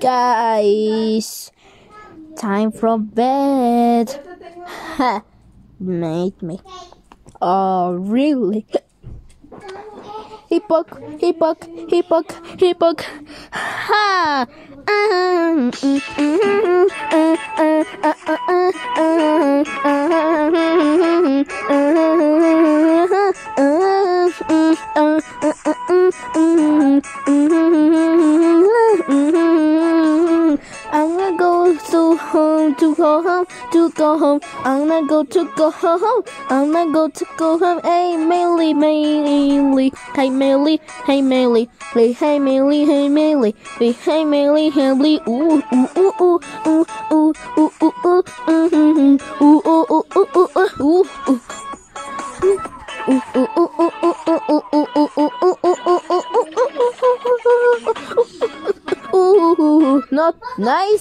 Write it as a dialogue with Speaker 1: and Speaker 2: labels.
Speaker 1: Guys, time for bed. Made me. Oh, really? Hippok, hippok, hippok, hippok. Ha! Um, mm, mm, mm, uh, uh, uh, I'm gonna go to home to go home to go home. I'm gonna go to go home. I'm gonna go to go home. Hey Millie, Millie, hey Millie, hey Millie, hey hey Millie, hey Millie, hey hey Millie, hey Millie. Ooh ooh ooh ooh ooh ooh ooh ooh ooh ooh ooh ooh ooh ooh ooh ooh. Not nice.